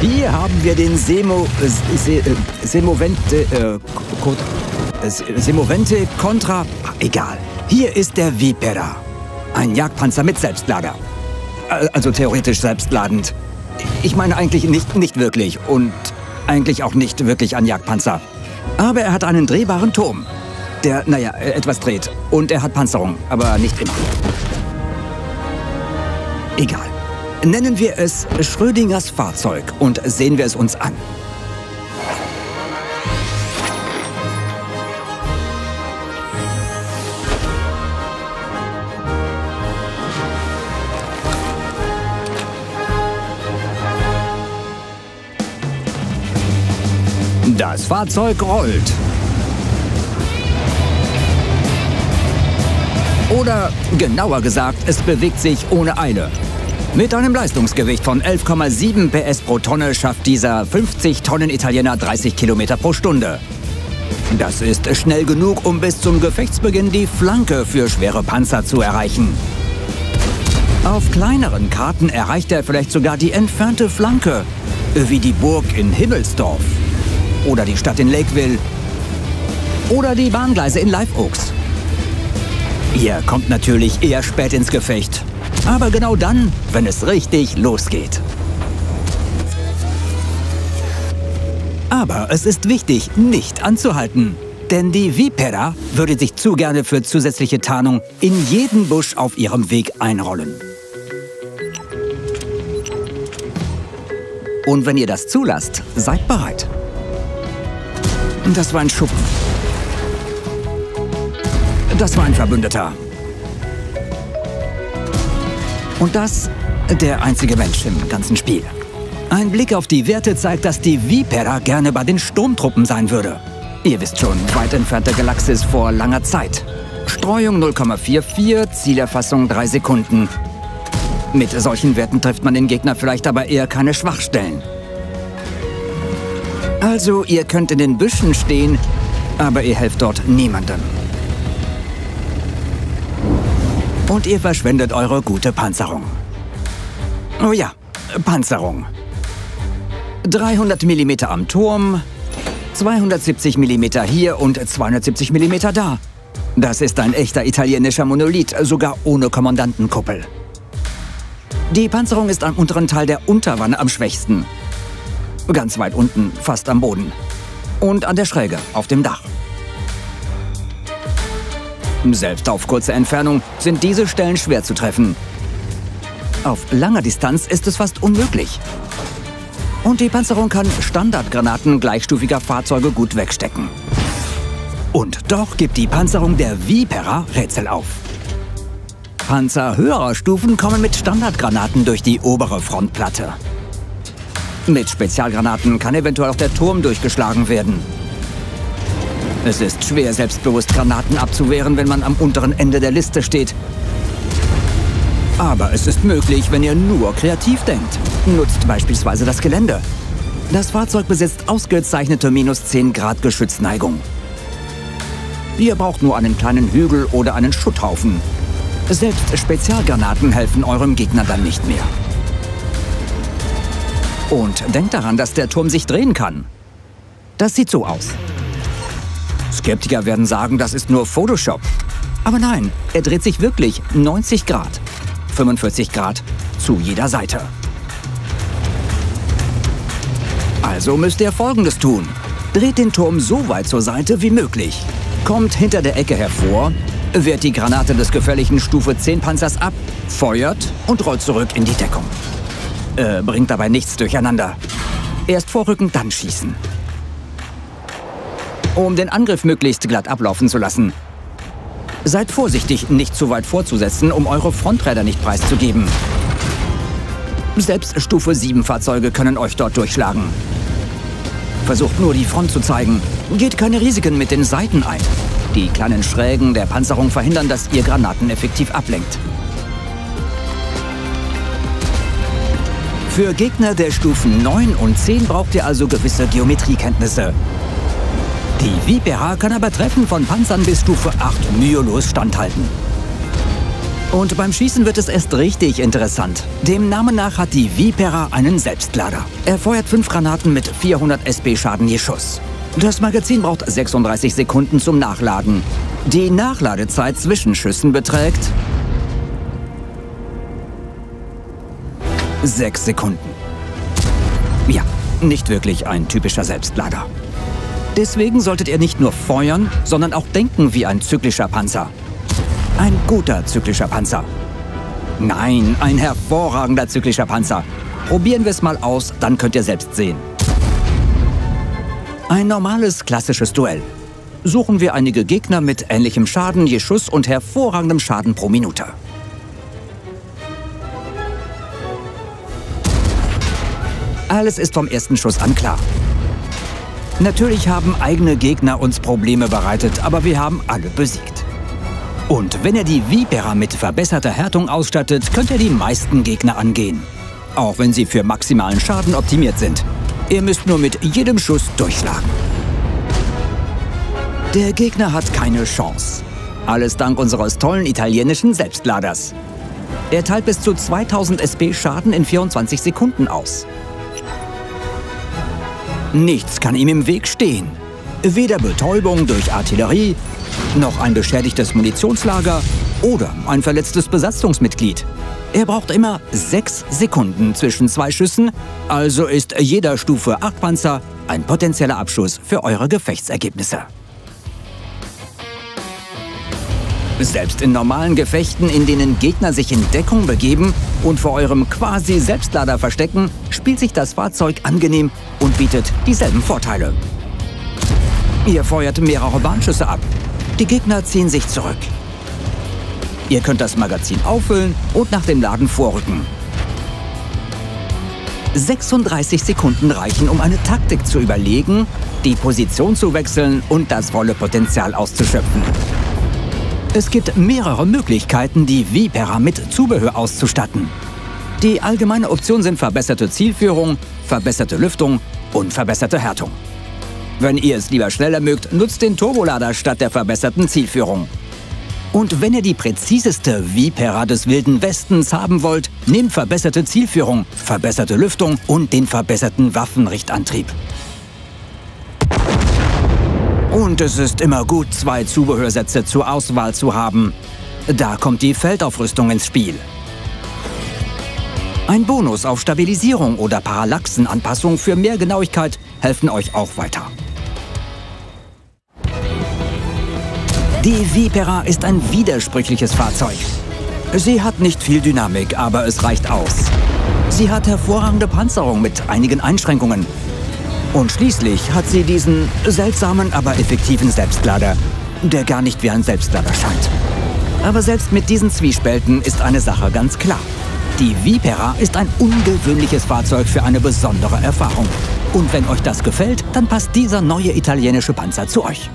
Hier haben wir den Semo... Äh, Se, äh, Semovente... Äh, äh Semovente Contra... Egal. Hier ist der Vipera. Ein Jagdpanzer mit Selbstlader. Also theoretisch selbstladend. Ich meine eigentlich nicht, nicht wirklich und eigentlich auch nicht wirklich ein Jagdpanzer. Aber er hat einen drehbaren Turm, der, naja, etwas dreht. Und er hat Panzerung, aber nicht immer. Egal. Nennen wir es Schrödingers Fahrzeug und sehen wir es uns an. Das Fahrzeug rollt. Oder genauer gesagt, es bewegt sich ohne Eile. Mit einem Leistungsgewicht von 11,7 PS pro Tonne schafft dieser 50 Tonnen Italiener 30 Kilometer pro Stunde. Das ist schnell genug, um bis zum Gefechtsbeginn die Flanke für schwere Panzer zu erreichen. Auf kleineren Karten erreicht er vielleicht sogar die entfernte Flanke, wie die Burg in Himmelsdorf oder die Stadt in Lakeville oder die Bahngleise in Live Oaks. Ihr kommt natürlich eher spät ins Gefecht, aber genau dann, wenn es richtig losgeht. Aber es ist wichtig, nicht anzuhalten. Denn die Vipera würde sich zu gerne für zusätzliche Tarnung in jeden Busch auf ihrem Weg einrollen. Und wenn ihr das zulasst, seid bereit. Das war ein Schuppen. Das war ein Verbündeter. Und das der einzige Mensch im ganzen Spiel. Ein Blick auf die Werte zeigt, dass die Vipera gerne bei den Sturmtruppen sein würde. Ihr wisst schon, weit entfernte Galaxis vor langer Zeit. Streuung 0,44, Zielerfassung 3 Sekunden. Mit solchen Werten trifft man den Gegner vielleicht aber eher keine Schwachstellen. Also, ihr könnt in den Büschen stehen, aber ihr helft dort niemandem. Und ihr verschwendet eure gute Panzerung. Oh ja, Panzerung. 300 mm am Turm, 270 mm hier und 270 mm da. Das ist ein echter italienischer Monolith, sogar ohne Kommandantenkuppel. Die Panzerung ist am unteren Teil der Unterwanne am schwächsten. Ganz weit unten, fast am Boden. Und an der Schräge, auf dem Dach. Selbst auf kurze Entfernung sind diese Stellen schwer zu treffen. Auf langer Distanz ist es fast unmöglich. Und die Panzerung kann Standardgranaten gleichstufiger Fahrzeuge gut wegstecken. Und doch gibt die Panzerung der Vipera Rätsel auf. Panzer höherer Stufen kommen mit Standardgranaten durch die obere Frontplatte. Mit Spezialgranaten kann eventuell auch der Turm durchgeschlagen werden. Es ist schwer, selbstbewusst Granaten abzuwehren, wenn man am unteren Ende der Liste steht. Aber es ist möglich, wenn ihr nur kreativ denkt. Nutzt beispielsweise das Gelände. Das Fahrzeug besitzt ausgezeichnete minus 10 Grad Geschützneigung. Ihr braucht nur einen kleinen Hügel oder einen Schutthaufen. Selbst Spezialgranaten helfen eurem Gegner dann nicht mehr. Und denkt daran, dass der Turm sich drehen kann. Das sieht so aus. Skeptiker werden sagen, das ist nur Photoshop. Aber nein, er dreht sich wirklich 90 Grad. 45 Grad zu jeder Seite. Also müsst ihr Folgendes tun. Dreht den Turm so weit zur Seite wie möglich. Kommt hinter der Ecke hervor, wehrt die Granate des gefährlichen Stufe 10 Panzers ab, feuert und rollt zurück in die Deckung. Äh, bringt dabei nichts durcheinander. Erst vorrücken, dann schießen. Um den Angriff möglichst glatt ablaufen zu lassen. Seid vorsichtig, nicht zu weit vorzusetzen, um eure Fronträder nicht preiszugeben. Selbst Stufe 7 Fahrzeuge können euch dort durchschlagen. Versucht nur die Front zu zeigen. Geht keine Risiken mit den Seiten ein. Die kleinen Schrägen der Panzerung verhindern, dass ihr Granaten effektiv ablenkt. Für Gegner der Stufen 9 und 10 braucht ihr also gewisse Geometriekenntnisse. Die Vipera kann aber Treffen von Panzern bis Stufe 8 mühelos standhalten. Und beim Schießen wird es erst richtig interessant. Dem Namen nach hat die Vipera einen Selbstlader. Er feuert fünf Granaten mit 400 SP Schaden je Schuss. Das Magazin braucht 36 Sekunden zum Nachladen. Die Nachladezeit zwischen Schüssen beträgt 6 Sekunden. Ja, nicht wirklich ein typischer Selbstlader. Deswegen solltet ihr nicht nur feuern, sondern auch denken wie ein zyklischer Panzer. Ein guter zyklischer Panzer. Nein, ein hervorragender zyklischer Panzer. Probieren wir es mal aus, dann könnt ihr selbst sehen. Ein normales klassisches Duell. Suchen wir einige Gegner mit ähnlichem Schaden je Schuss und hervorragendem Schaden pro Minute. Alles ist vom ersten Schuss an klar. Natürlich haben eigene Gegner uns Probleme bereitet, aber wir haben alle besiegt. Und wenn ihr die Vipera mit verbesserter Härtung ausstattet, könnt ihr die meisten Gegner angehen. Auch wenn sie für maximalen Schaden optimiert sind. Ihr müsst nur mit jedem Schuss durchschlagen. Der Gegner hat keine Chance. Alles dank unseres tollen italienischen Selbstladers. Er teilt bis zu 2000 SP Schaden in 24 Sekunden aus. Nichts kann ihm im Weg stehen. Weder Betäubung durch Artillerie, noch ein beschädigtes Munitionslager oder ein verletztes Besatzungsmitglied. Er braucht immer sechs Sekunden zwischen zwei Schüssen, also ist jeder Stufe 8 Panzer ein potenzieller Abschuss für eure Gefechtsergebnisse. Selbst in normalen Gefechten, in denen Gegner sich in Deckung begeben und vor eurem quasi Selbstlader verstecken, spielt sich das Fahrzeug angenehm und bietet dieselben Vorteile. Ihr feuert mehrere Warnschüsse ab, die Gegner ziehen sich zurück. Ihr könnt das Magazin auffüllen und nach dem Laden vorrücken. 36 Sekunden reichen, um eine Taktik zu überlegen, die Position zu wechseln und das volle Potenzial auszuschöpfen. Es gibt mehrere Möglichkeiten, die Vipera mit Zubehör auszustatten. Die allgemeine Option sind verbesserte Zielführung, verbesserte Lüftung und verbesserte Härtung. Wenn ihr es lieber schneller mögt, nutzt den Turbolader statt der verbesserten Zielführung. Und wenn ihr die präziseste Vipera des Wilden Westens haben wollt, nehmt verbesserte Zielführung, verbesserte Lüftung und den verbesserten Waffenrichtantrieb. Und es ist immer gut, zwei Zubehörsätze zur Auswahl zu haben. Da kommt die Feldaufrüstung ins Spiel. Ein Bonus auf Stabilisierung oder Parallaxenanpassung für mehr Genauigkeit helfen euch auch weiter. Die Vipera ist ein widersprüchliches Fahrzeug. Sie hat nicht viel Dynamik, aber es reicht aus. Sie hat hervorragende Panzerung mit einigen Einschränkungen. Und schließlich hat sie diesen seltsamen, aber effektiven Selbstlader, der gar nicht wie ein Selbstlader scheint. Aber selbst mit diesen Zwiespälten ist eine Sache ganz klar. Die Vipera ist ein ungewöhnliches Fahrzeug für eine besondere Erfahrung. Und wenn euch das gefällt, dann passt dieser neue italienische Panzer zu euch.